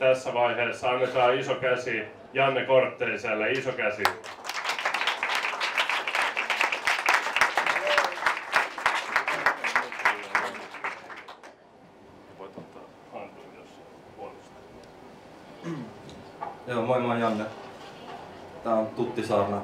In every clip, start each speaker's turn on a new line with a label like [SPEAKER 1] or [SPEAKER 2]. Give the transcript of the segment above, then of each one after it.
[SPEAKER 1] tässä vaiheessa annetaan iso käsi Janne Kortteiselle. Iso käsi.
[SPEAKER 2] Joo, moi moi Janne. Tää on Tutti Saarna.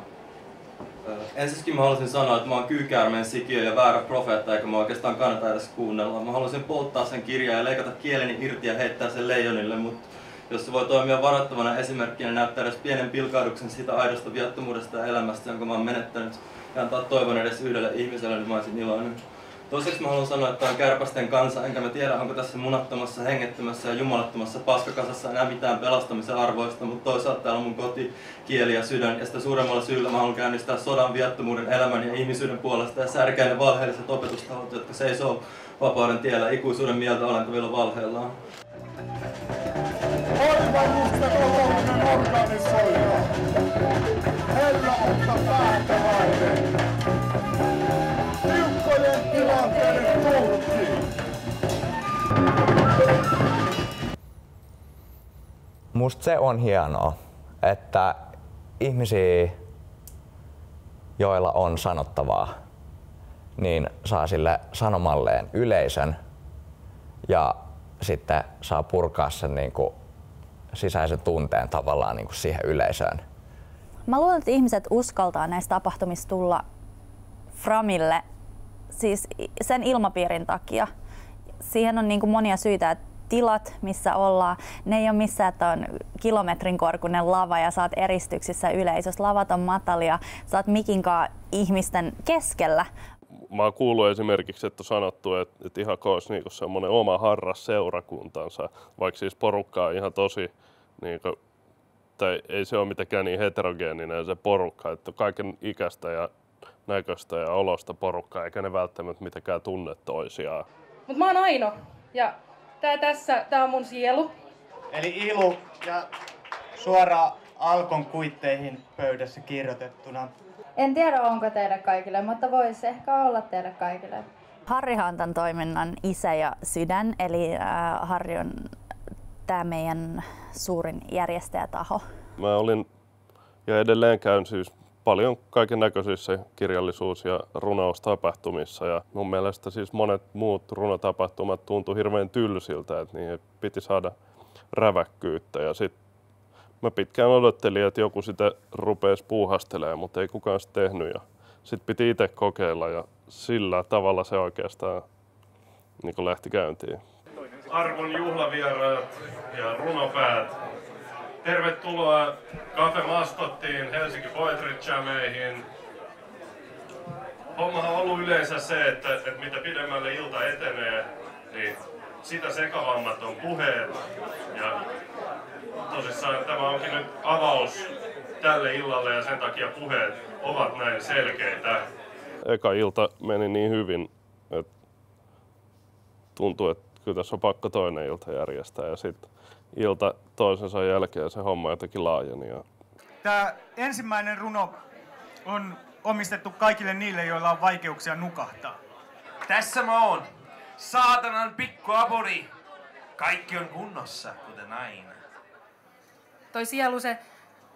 [SPEAKER 2] Ensiskin mä haluaisin sanoa, että mä oon kyykäärmeen sikiö ja väärä profeetta, eikä mä oikeastaan kannata edes kuunnella. Mä haluaisin polttaa sen kirjan ja leikata kieleni irti ja heittää sen leijonille, mutta jos se voi toimia varoittavana esimerkkinä näyttää edes pienen pilkahduksen siitä aidosta viattomuudesta ja elämästä, jonka mä oon menettänyt, ja antaa toivon edes yhdelle ihmiselle, niin mä olisin iloinen. Toiseksi mä haluan sanoa, että on kärpästen kansa, enkä mä tiedä, onko tässä munattomassa, hengettömässä ja jumalattomassa paskakasassa enää mitään pelastamisen arvoista, mutta toisaalta täällä on mun koti, kieli ja sydän, ja sitä suuremmalla syyllä mä haluan käynnistää sodan, viattomuuden, elämän ja ihmisyyden puolesta ja särkeä ne valheelliset opetustahot, jotka seisoo vapauden tiellä ikuisuuden mieltä alentavilla valheillaan.
[SPEAKER 3] Kokoinen organisoija. Herra, mutta. Tiukkojen tilanteiden.
[SPEAKER 4] Musta se on hienoa, että ihmisiä, joilla on sanottavaa, niin saa sille sanomalleen yleisön ja sitten saa purkaa sen niin kuin sisäisen tunteen tavallaan niin kuin siihen yleisöön.
[SPEAKER 5] Mä luulen, että ihmiset uskaltaa näistä tapahtumista tulla Framille siis sen ilmapiirin takia. Siihen on niin kuin monia syitä, että tilat, missä ollaan, ne ei ole missään, että on kilometrin korkunen lava ja saat eristyksissä yleisössä. Lavat on matalia, saat mikinkaan ihmisten keskellä.
[SPEAKER 1] Mä oon kuullut esimerkiksi, että on sanottu, että, että ihan olisi niin semmoinen oma harras seurakuntansa, vaikka siis porukka on ihan tosi, niin kuin, tai ei se ole mitenkään niin heterogeeninen se porukka, että kaiken ikäistä ja näköistä ja olosta porukkaa, eikä ne välttämättä mitenkään tunne toisiaan.
[SPEAKER 6] Mutta mä oon Aino ja tää tässä, tää on mun sielu.
[SPEAKER 7] Eli ilu ja suoraan Alkon kuitteihin pöydässä kirjoitettuna.
[SPEAKER 8] En tiedä onko teille kaikille, mutta voisi ehkä olla teille kaikille.
[SPEAKER 5] Harrihan on tämän toiminnan isä ja sydän, eli äh, Harri on tämä meidän suurin järjestäjätaho.
[SPEAKER 1] Mä olin ja edelleen käyn siis paljon kaiken näköisissä kirjallisuus- ja runoustapahtumissa. Ja mun mielestä siis monet muut runotapahtumat tuntuu hirveän tylsiltä, että niin piti saada räväkkyyttä. Ja sit mä pitkään odottelin, että joku sitä rupeisi puuhastelemaan, mutta ei kukaan sitä tehnyt. Ja sit piti itse kokeilla ja sillä tavalla se oikeastaan niin lähti käyntiin. Arvon juhlavieraat ja runopäät, Tervetuloa Cafe Mastottiin, Helsinki Poetry Jameihin. Hommahan on ollut yleensä se, että, että mitä pidemmälle ilta etenee, niin sitä sekavammat on puheet. Ja tosissaan tämä onkin nyt avaus tälle illalle ja sen takia puheet ovat näin selkeitä. Eka ilta meni niin hyvin, että tuntuu, että kyllä tässä on pakko toinen ilta järjestää. Ja sitten ilta toisensa jälkeen se homma jotenkin laajeni. Ja...
[SPEAKER 7] Tämä ensimmäinen runo on omistettu kaikille niille, joilla on vaikeuksia nukahtaa.
[SPEAKER 9] Tässä mä oon. Saatanan pikku apuri. Kaikki on kunnossa, kuten aina.
[SPEAKER 6] Toi sielu se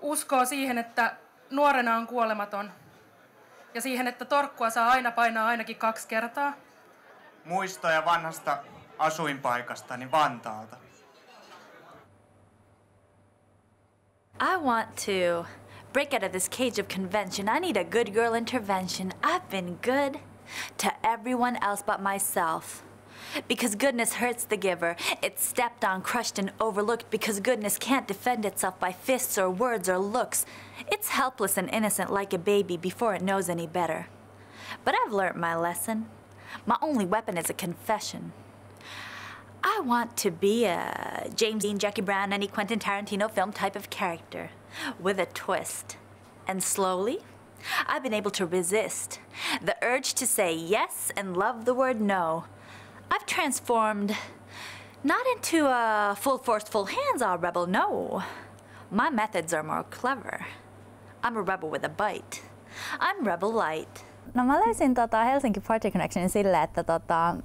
[SPEAKER 6] uskoo siihen, että nuorena on kuolematon. Ja siihen, että torkkua saa aina painaa ainakin kaksi kertaa.
[SPEAKER 7] Muistoja vanhasta asuinpaikastani Vantaalta.
[SPEAKER 5] I want to break out of this cage of convention. I need a good girl intervention. I've been good to everyone else but myself. Because goodness hurts the giver. It's stepped on, crushed, and overlooked because goodness can't defend itself by fists or words or looks. It's helpless and innocent like a baby before it knows any better. But I've learnt my lesson. My only weapon is a confession. I want to be a James Dean, Jackie Brown, any Quentin Tarantino film type of character with a twist. And slowly, I've been able to resist the urge to say yes and love the word no. I've transformed not into a full force, full hands on rebel, no. My methods are more clever. I'm a rebel with a bite. I'm rebel light. No mä löysin tota Helsinki Party Connectionin silleen, että tota,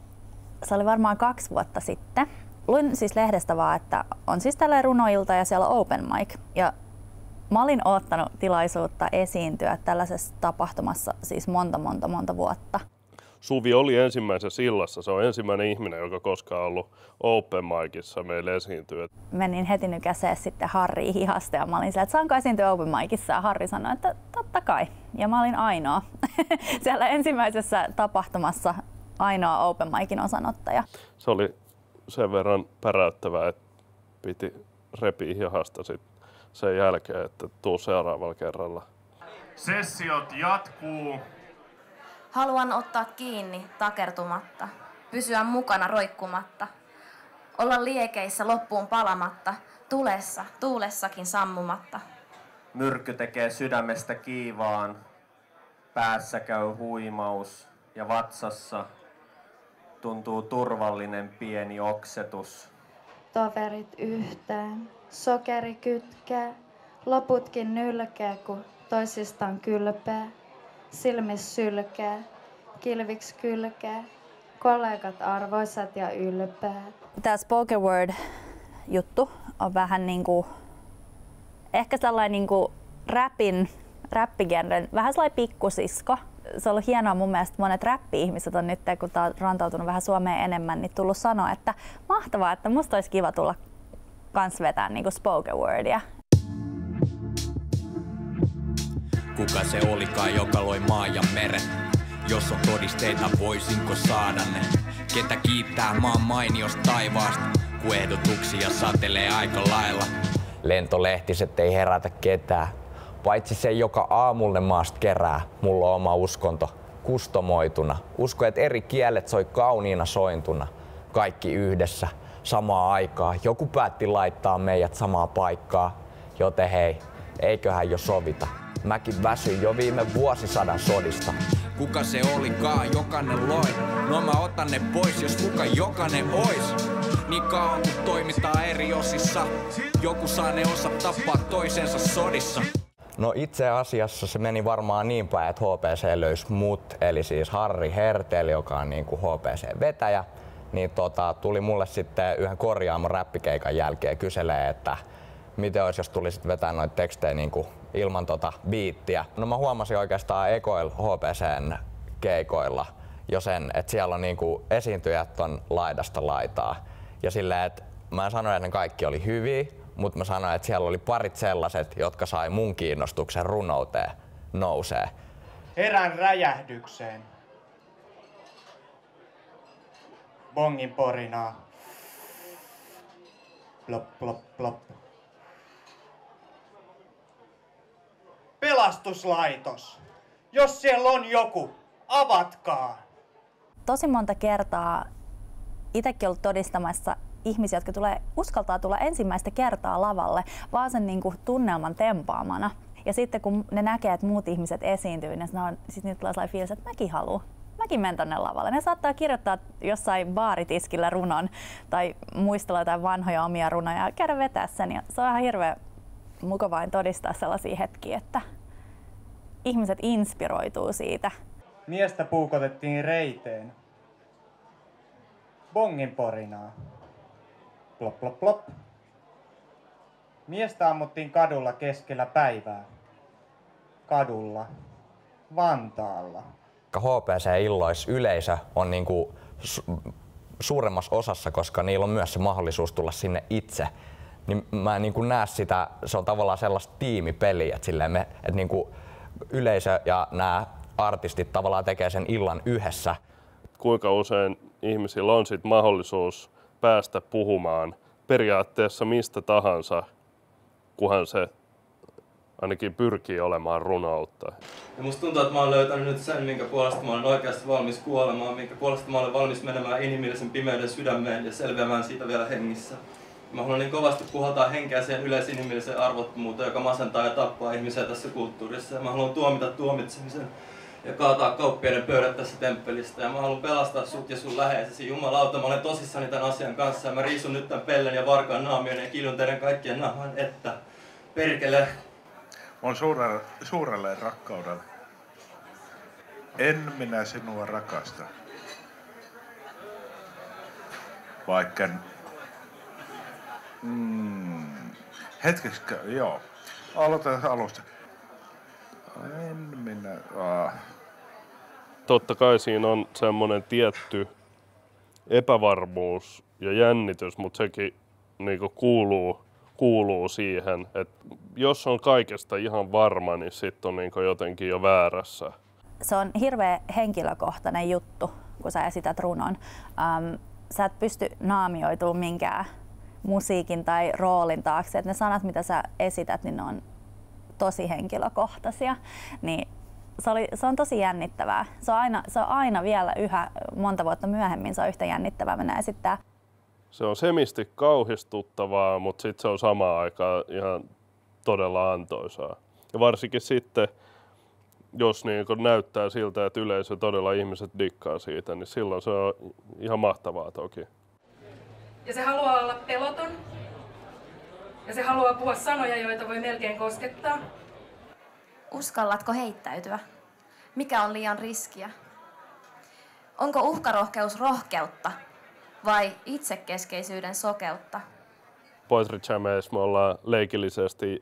[SPEAKER 5] se oli varmaan kaksi vuotta sitten.
[SPEAKER 10] luin siis lehdestä vaan, että on siis tällä runoilta ja siellä on open mic. Ja mä olin oottanut tilaisuutta esiintyä tällaisessa tapahtumassa siis monta, monta, monta vuotta.
[SPEAKER 1] Suvi oli ensimmäisessä illassa. Se on ensimmäinen ihminen, joka koskaan ollut open micissa meille esiintyy.
[SPEAKER 10] Menin heti nykäseen sitten Harri hihasta ja mä olin siellä, että saanko esiintyä open micissa ja Harri sanoi, että totta kai. Ja mä olin ainoa siellä ensimmäisessä tapahtumassa ainoa open micin osanottaja.
[SPEAKER 1] Se oli sen verran päräyttävää, että piti repiä hihasta sit sen jälkeen, että tuu seuraavalla kerralla.
[SPEAKER 9] Sessiot jatkuu.
[SPEAKER 11] Haluan ottaa kiinni takertumatta, pysyä mukana roikkumatta, olla liekeissä loppuun palamatta, tulessa, tuulessakin sammumatta.
[SPEAKER 12] Myrkky tekee sydämestä kiivaan, päässä käy huimaus ja vatsassa tuntuu turvallinen pieni oksetus.
[SPEAKER 8] Toverit yhteen, sokeri kytkää, loputkin nylkää, kun toisistaan kylpeä. Silmis sylkää, kilviks kylkää, kollegat arvoisat ja ylpeät.
[SPEAKER 10] Tämä spoken word juttu on vähän niin kuin, ehkä sellainen niin kuin rapin, räppigenren, vähän sellainen pikkusisko. Se on ollut hienoa mun mielestä, monet räppi-ihmiset on nyt, kun tää on rantautunut vähän Suomeen enemmän, niin tullut sanoa, että mahtavaa, että musta olisi kiva tulla kans vetää niin kuin spoken wordia.
[SPEAKER 13] Kuka se olikaan, joka loi maa ja meret? Jos on todisteita, voisinko saada ne? Ketä kiittää maan mainiosta taivaasta, kun ehdotuksia satelee aika lailla.
[SPEAKER 4] Lentolehtiset ei herätä ketään, paitsi se, joka aamulle maasta kerää. Mulla on oma uskonto, kustomoituna. Usko, että eri kielet soi kauniina sointuna. Kaikki yhdessä, samaa aikaa. Joku päätti laittaa meidät samaa paikkaa. Joten hei, eiköhän jo sovita. Mäkin väsyin jo viime vuosisadan sodista.
[SPEAKER 13] Kuka se olikaan, jokainen loi. No mä otan ne pois, jos kuka jokainen ois. Niin kauan kun toimitaan eri osissa, joku saa ne osa tappaa toisensa sodissa.
[SPEAKER 4] No itse asiassa se meni varmaan niin päin, että HPC löysi mut, eli siis Harri Hertel, joka on niin kuin HPC-vetäjä, niin tota, tuli mulle sitten yhden korjaamon räppikeikan jälkeen kyselee, että miten olisi, jos tulisit vetää noita tekstejä niin kuin ilman tota biittiä. No mä huomasin oikeastaan ekoil HPCn keikoilla jo sen, että siellä on niin kuin esiintyjät on laidasta laitaa. Ja silleen, että mä en sano, että ne kaikki oli hyviä, mutta mä sanoin, että siellä oli parit sellaiset, jotka sai mun kiinnostuksen runouteen nousee.
[SPEAKER 7] Herän räjähdykseen. Bongin porinaa. Plop, plop, plop. Pelastuslaitos. Jos siellä on joku, avatkaa.
[SPEAKER 10] Tosi monta kertaa itsekin ollut todistamassa ihmisiä, jotka tulee, uskaltaa tulla ensimmäistä kertaa lavalle, vaan sen niin kuin tunnelman tempaamana. Ja sitten kun ne näkee, että muut ihmiset esiintyy, niin on, siis niitä tulee sellainen fiilis, että mäkin haluan. Mäkin menen tonne lavalle. Ne saattaa kirjoittaa jossain baaritiskillä runon tai muistella jotain vanhoja omia runoja ja käydä vetää sen. Ja se on ihan hirveän mukavaa todistaa sellaisia hetkiä, että ihmiset inspiroituu siitä.
[SPEAKER 7] Miestä puukotettiin reiteen. Bongin porinaa. Plop, plop, plop. Miestä ammuttiin kadulla keskellä päivää. Kadulla. Vantaalla.
[SPEAKER 4] HPC-illois yleisö on niinku su- suuremmassa osassa, koska niillä on myös se mahdollisuus tulla sinne itse. Niin mä en niinku näe sitä, se on tavallaan sellaista tiimipeliä, että, silleen me, että niinku yleisö ja nämä artistit tavallaan tekee sen illan yhdessä.
[SPEAKER 1] Kuinka usein ihmisillä on sit mahdollisuus päästä puhumaan periaatteessa mistä tahansa, kunhan se ainakin pyrkii olemaan runoutta.
[SPEAKER 2] Ja musta tuntuu, että mä oon löytänyt nyt sen, minkä puolesta mä olen oikeasti valmis kuolemaan, minkä puolesta mä olen valmis menemään inhimillisen pimeyden sydämeen ja selviämään siitä vielä hengissä. Mä haluan niin kovasti puhaltaa henkeä siihen yleisinhimilliseen arvottomuuteen, joka masentaa ja tappaa ihmisiä tässä kulttuurissa. Ja mä haluan tuomita tuomitsemisen ja kaataa kauppiaiden pöydät tässä temppelistä. Ja mä haluan pelastaa sut ja sun läheisesi. Jumalauta, mä olen tosissani tämän asian kanssa. Ja mä riisun nyt tämän pellen ja varkaan naamion ja kiljun teidän kaikkien nahan, että perkele.
[SPEAKER 3] On suurelle, suurelle rakkaudelle. En minä sinua rakasta. Vaikka Mm, hetkeksi, joo. Aloitetaan alusta. En minä... Ah.
[SPEAKER 1] Totta kai siinä on semmoinen tietty epävarmuus ja jännitys, mutta sekin niin kuuluu, kuuluu siihen, että jos on kaikesta ihan varma, niin sitten on niin jotenkin jo väärässä.
[SPEAKER 10] Se on hirveän henkilökohtainen juttu, kun sä esität runon. Um, sä et pysty naamioitumaan minkään musiikin tai roolin taakse. Et ne sanat, mitä sä esität, niin ne on tosi henkilökohtaisia. Niin se, oli, se on tosi jännittävää. Se on, aina, se on aina vielä yhä monta vuotta myöhemmin se on yhtä jännittävää mennä esittää.
[SPEAKER 1] Se on semisti kauhistuttavaa, mutta sitten se on samaan aikaan ihan todella antoisaa. Ja varsinkin sitten, jos niin näyttää siltä, että yleisö todella ihmiset dikkaa siitä, niin silloin se on ihan mahtavaa toki.
[SPEAKER 6] Ja se haluaa olla peloton. Ja se haluaa puhua sanoja, joita voi melkein koskettaa.
[SPEAKER 11] Uskallatko heittäytyä? Mikä on liian riskiä? Onko uhkarohkeus rohkeutta vai itsekeskeisyyden sokeutta?
[SPEAKER 1] Poetry Jameissa me ollaan leikillisesti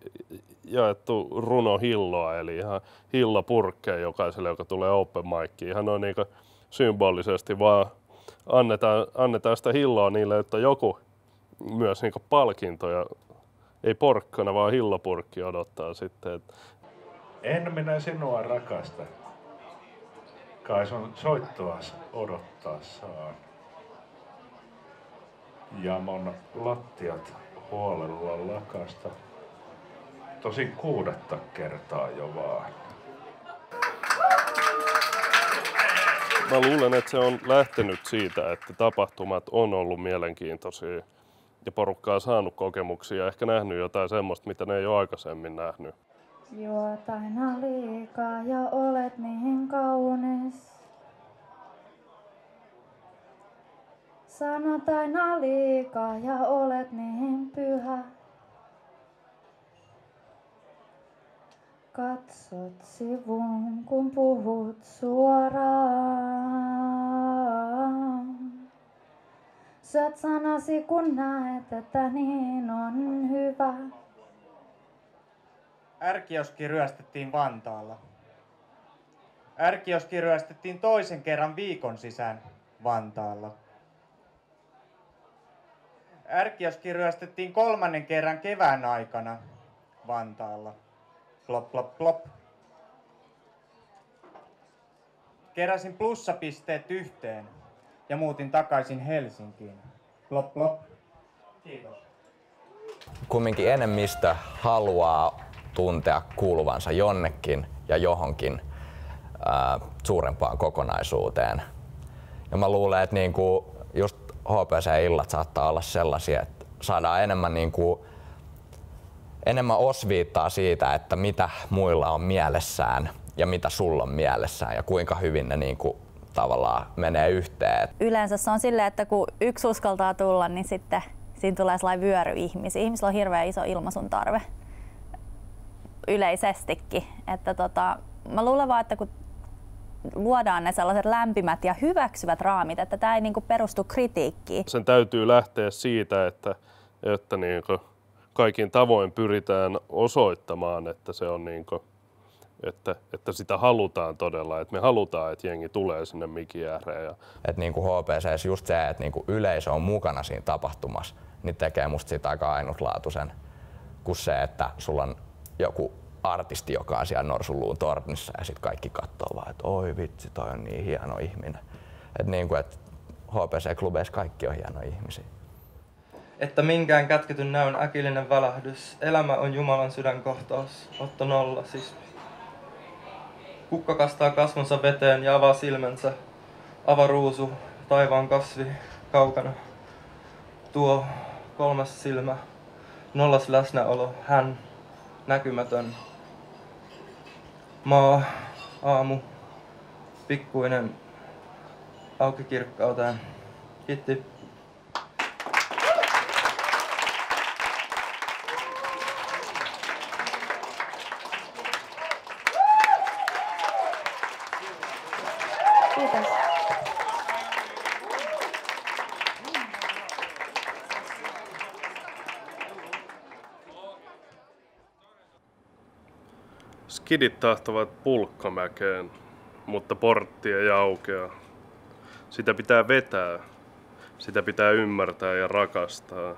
[SPEAKER 1] jaettu runo hilloa, eli ihan hillapurkkeja jokaiselle, joka tulee open mickiin. Ihan on niin symbolisesti vaan annetaan, annetaan sitä hilloa niille, että joku myös niin palkinto ja ei porkkana, vaan hillapurkki odottaa sitten. Että
[SPEAKER 3] en minä sinua rakasta. Kai sun soittoa odottaa saan. Ja mon lattiat huolella lakasta. Tosin kuudetta kertaa jo vaan.
[SPEAKER 1] Mä luulen, että se on lähtenyt siitä, että tapahtumat on ollut mielenkiintoisia ja porukkaa saanut kokemuksia ehkä nähnyt jotain semmoista, mitä ne ei ole aikaisemmin nähnyt.
[SPEAKER 8] Juot aina liikaa ja olet niin kaunis. Sanot aina liikaa ja olet niin pyhä. Katsot sivuun, kun puhut suoraan. Syöt sanasi, kun näet, että niin on hyvä.
[SPEAKER 7] Ärkioski ryöstettiin Vantaalla. Ärkioski ryöstettiin toisen kerran viikon sisään Vantaalla. Ärkioski ryöstettiin kolmannen kerran kevään aikana Vantaalla. Plop, plop, plop. Keräsin plussapisteet yhteen ja muutin takaisin Helsinkiin. Plop, plop. Kiitos.
[SPEAKER 4] Kumminkin enemmistö haluaa tuntea kuuluvansa jonnekin ja johonkin ää, suurempaan kokonaisuuteen. Ja mä luulen, että niinku just HPC-illat saattaa olla sellaisia, että saadaan enemmän, niinku, enemmän osviittaa siitä, että mitä muilla on mielessään ja mitä sulla on mielessään ja kuinka hyvin ne niinku, tavallaan menee yhteen.
[SPEAKER 10] Yleensä se on silleen, että kun yksi uskaltaa tulla, niin sitten siinä tulee sellainen vyöry ihmisiä. Ihmisillä on hirveän iso ilmaisun tarve yleisestikin. Että tota, mä luulen vaan, että kun luodaan ne sellaiset lämpimät ja hyväksyvät raamit, että tämä ei niinku perustu kritiikkiin.
[SPEAKER 1] Sen täytyy lähteä siitä, että, että niinku kaikin tavoin pyritään osoittamaan, että se on niinku, että, että sitä halutaan todella, että me halutaan, että jengi tulee sinne mikin ääreen. Ja...
[SPEAKER 4] Et niinku HPC just se, että niinku yleisö on mukana siinä tapahtumassa, niin tekee musta siitä aika ainutlaatuisen kuin se, että sulla on joku artisti, joka on siellä Norsunluun tornissa ja sitten kaikki katsoo vaan, että oi vitsi, toi on niin hieno ihminen. Että niin kuin, että HPC-klubeissa kaikki on hienoja ihmisiä.
[SPEAKER 2] Että minkään kätketyn näön äkillinen välähdys. Elämä on Jumalan sydänkohtaus. Otto nolla siis. Kukka kastaa kasvonsa veteen ja avaa silmänsä. Avaruusu, taivaan kasvi, kaukana. Tuo kolmas silmä, nollas läsnäolo, hän, näkymätön. Maa, aamu, pikkuinen, auki kirkkauteen. Kiitti.
[SPEAKER 1] Skidit tahtovat pulkkamäkeen, mutta portti ei aukea. Sitä pitää vetää, sitä pitää ymmärtää ja rakastaa,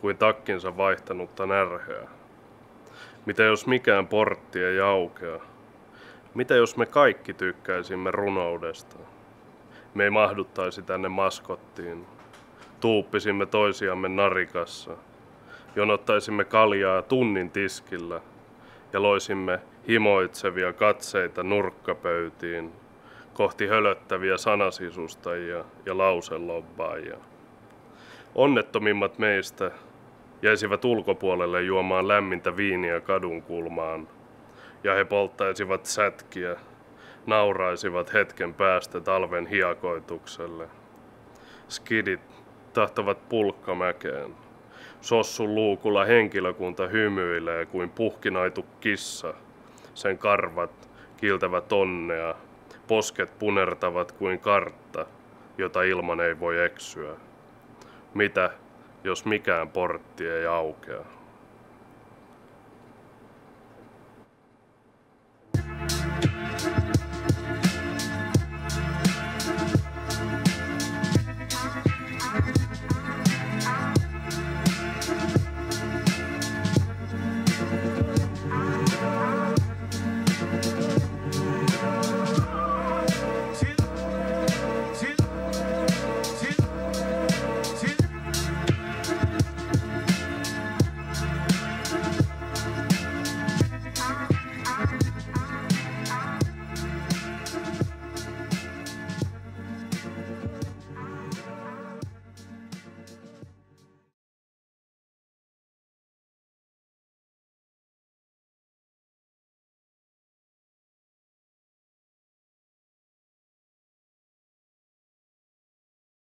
[SPEAKER 1] kuin takkinsa vaihtanutta närheä. Mitä jos mikään portti ei aukea? Mitä jos me kaikki tykkäisimme runoudesta? Me ei mahduttaisi tänne maskottiin. Tuuppisimme toisiamme narikassa. Jonottaisimme kaljaa tunnin tiskillä ja loisimme himoitsevia katseita nurkkapöytiin kohti hölöttäviä sanasisustajia ja lauselobbaajia. Onnettomimmat meistä jäisivät ulkopuolelle juomaan lämmintä viiniä kadun kulmaan, ja he polttaisivat sätkiä, nauraisivat hetken päästä talven hiakoitukselle. Skidit tahtovat pulkkamäkeen. Sossun luukulla henkilökunta hymyilee kuin puhkinaitu kissa. Sen karvat kiltävät onnea, posket punertavat kuin kartta, jota ilman ei voi eksyä. Mitä, jos mikään portti ei aukea?